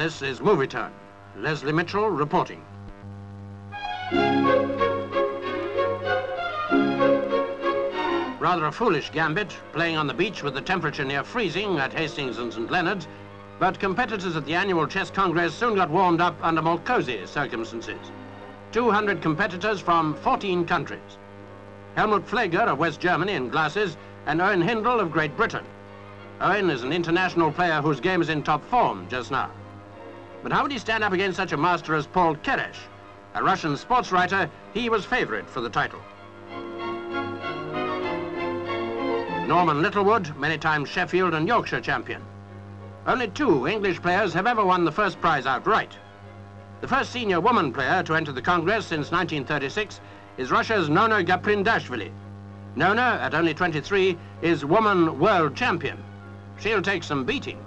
This is Movietone. Leslie Mitchell reporting. Rather a foolish gambit, playing on the beach with the temperature near freezing at Hastings and St. Leonard's, but competitors at the annual Chess Congress soon got warmed up under more cozy circumstances. 200 competitors from 14 countries. Helmut Pfleger of West Germany in glasses and Owen Hindle of Great Britain. Owen is an international player whose game is in top form just now. But how would he stand up against such a master as Paul Keres? A Russian sports writer, he was favorite for the title. Norman Littlewood, many times Sheffield and Yorkshire champion. Only two English players have ever won the first prize outright. The first senior woman player to enter the Congress since 1936 is Russia's Nona Gaprindashvili. Nona, at only 23, is woman world champion. She'll take some beating.